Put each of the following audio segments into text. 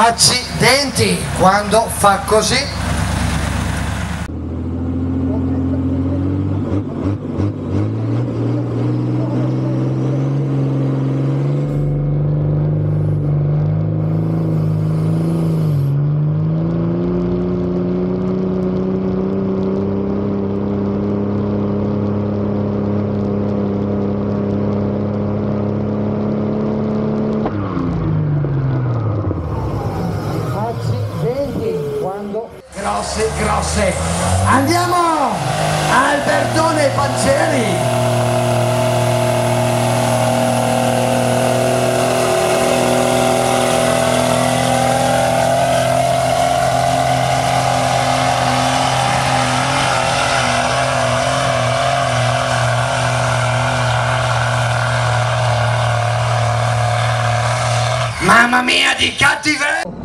Accidenti quando fa così. Accidenti quando grosse grosse. Andiamo! Albertone Panceri! Mamma mia di cattiveria!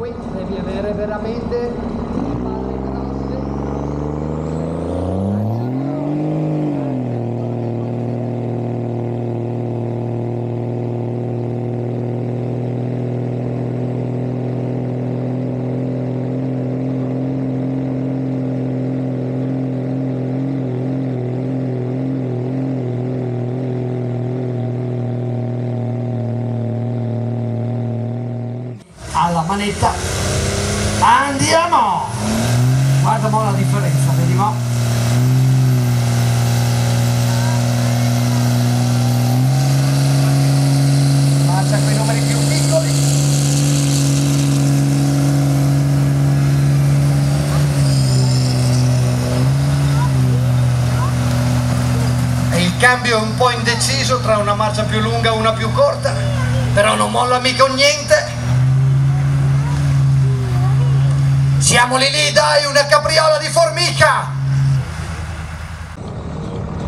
Manetta. Andiamo! Guarda mo la differenza vedi mo. Faccia quei numeri più piccoli. E il cambio è un po' indeciso tra una marcia più lunga e una più corta però non molla mica niente Siamo lì lì, dai, una capriola di formica!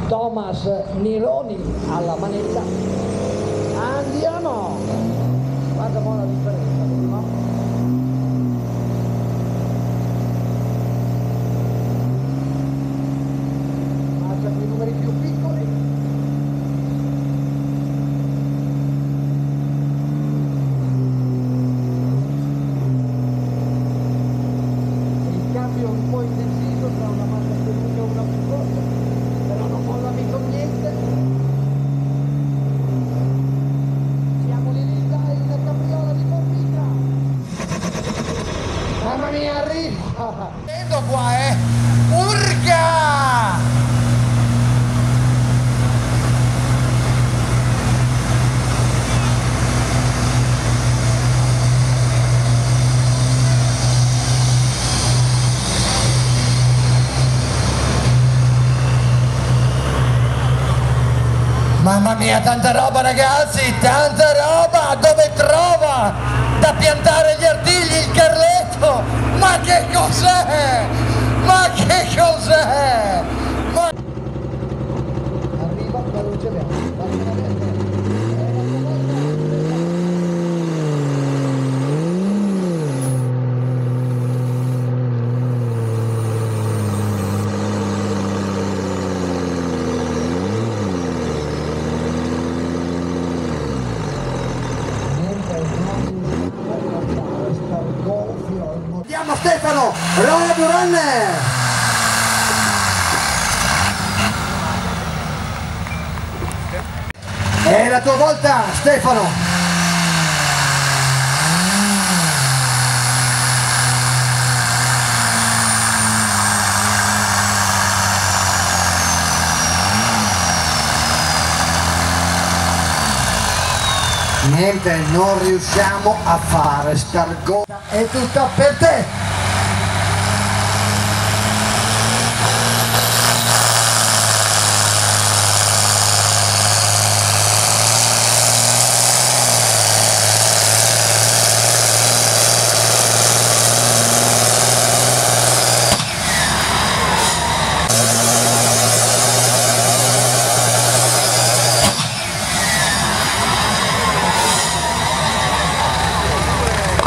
Thomas Nironi alla manetta. Andiamo! Guarda mo la differenza, vedi mo? Faccia quei numeri più piccoli. Il cambio è un po' indeciso tra una marcia più lunga e una più corta, però non molla mica un niente. Siamo lì lì, dai, una capriola di formica! Mamma mia, arriva! Vedo qua, eh! Urga! Mamma mia, tanta roba ragazzi, tanta roba! Dove trova da piantare gli artigli il carletto? Ma che cos'è? Ma che cos'è? Ma... Arriva la luce verde, Andiamo Stefano, Road Runner! È la tua volta Stefano! Niente, non riusciamo a fare Stargota. È tutta per te!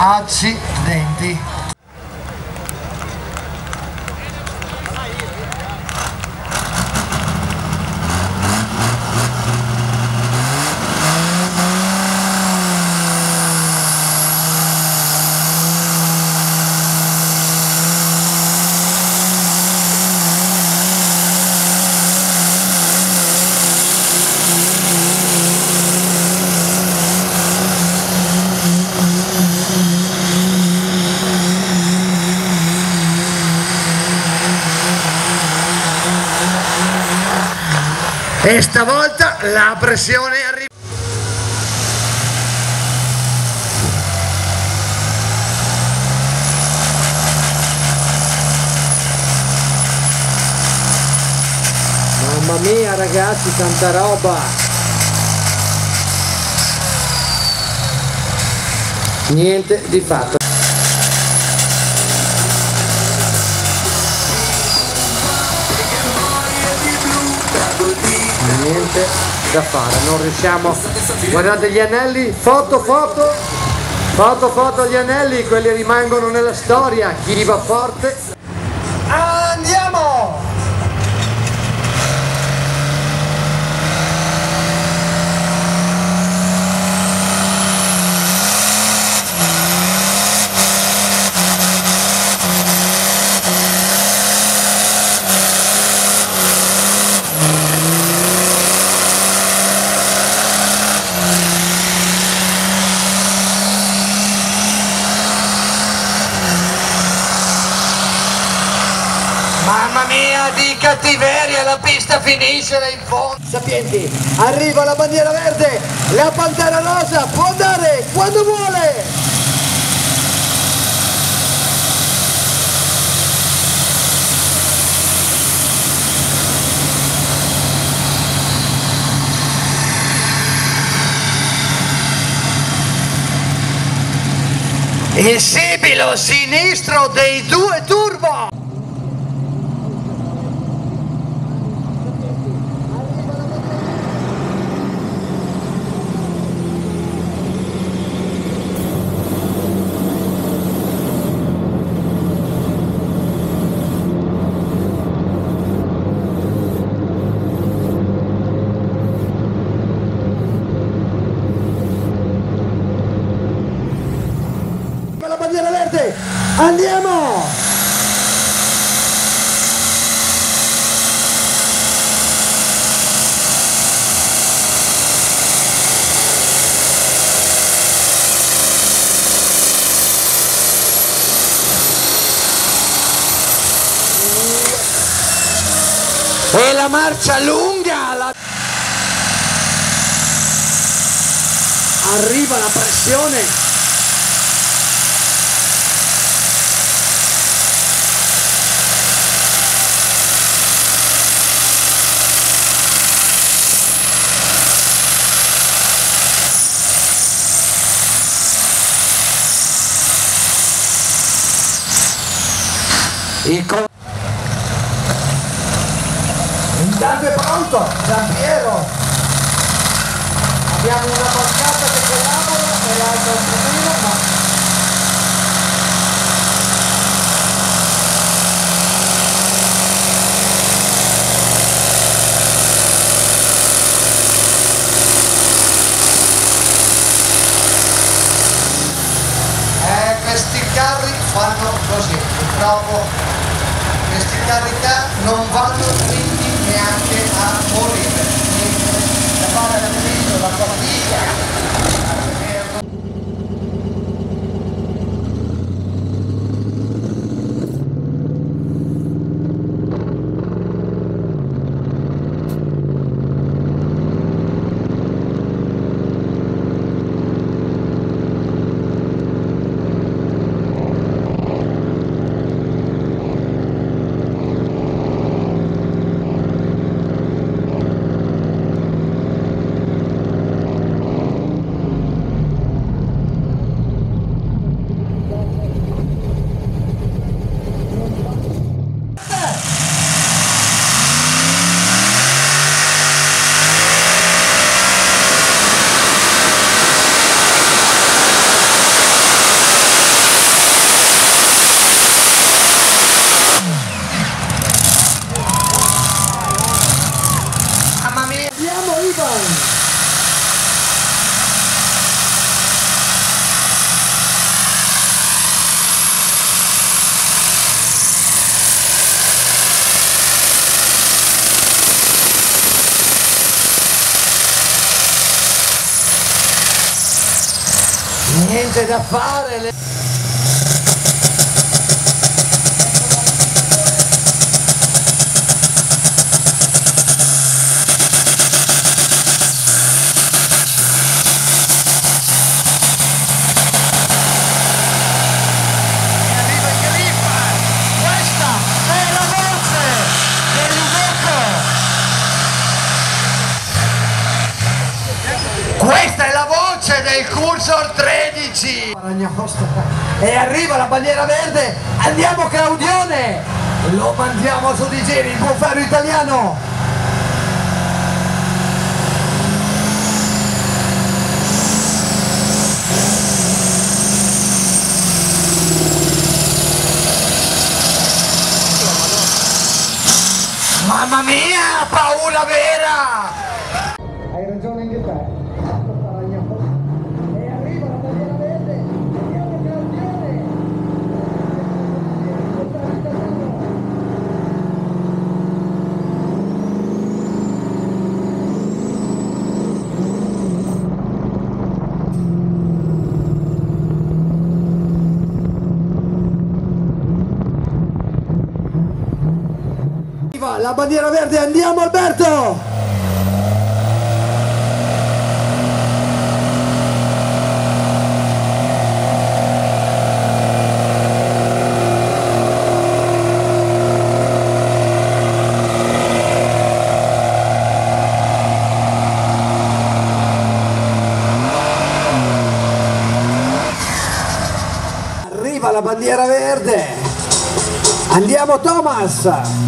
Accidenti. E stavolta la pressione arriva. Mamma mia ragazzi, tanta roba! Niente di fatto. Niente da fare, non riusciamo. Guardate gli anelli, foto, foto, foto, foto gli anelli, quelli rimangono nella storia. Chi va forte Andiamo! Mamma mia di cattiveria, la pista finisce là in fondo. Sapienti, arriva la bandiera verde, la pantera rosa può andare quando vuole. Il sibilo sinistro dei due turbo. Con la bandiera verde, andiamo! E la marcia lunga. la- Arriva la pressione. E l'altra un pochino, ma Eh, questi carri fanno così, purtroppo questi carri qua non vanno dritti neanche a morire. Niente da fare da viso, la fatica. Mamma mia! andiamo Ivan. Niente da fare! le- 13 e arriva la bandiera verde. Andiamo Claudione! Lo mandiamo su di giri il buon ferro italiano. Mamma mia, paura vera! Hai ragione anche te. E arriva la bandiera verde, andiamo Claudione! Viva La bandiera verde, andiamo Alberto! Arriva la bandiera verde. Andiamo Thomas.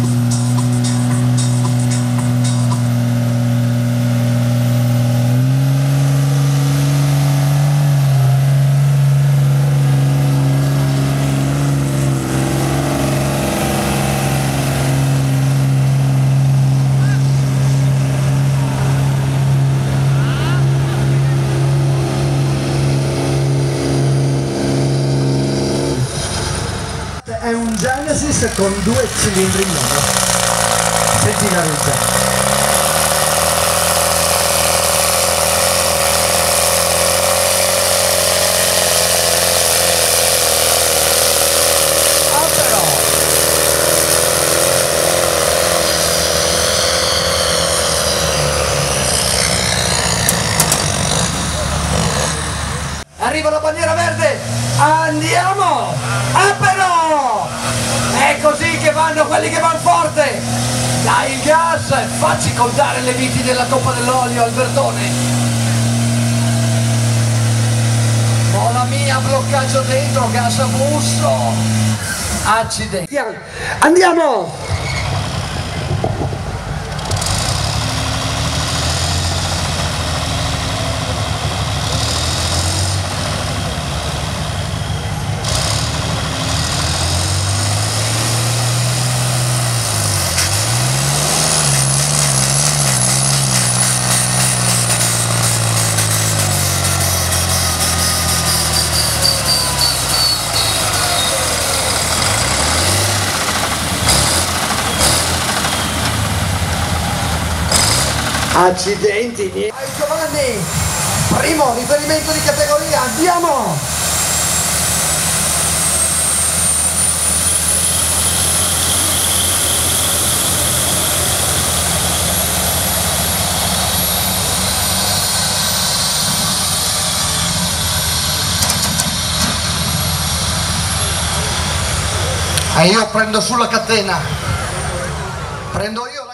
È un Genesis con due cilindri in mono. Senti la. Ah però! Arriva la bandiera verde! Andiamo! Ah però! È così che vanno quelli che vanno forte! Dai il gas! Facci contare le viti della coppa dell'olio, Albertone! Mola mia, bloccaggio dentro, gas a busso! Accidenti! Andiamo! Accidenti, niente. Giovanni! Primo riferimento di categoria, andiamo! E io prendo sulla catena. Prendo io la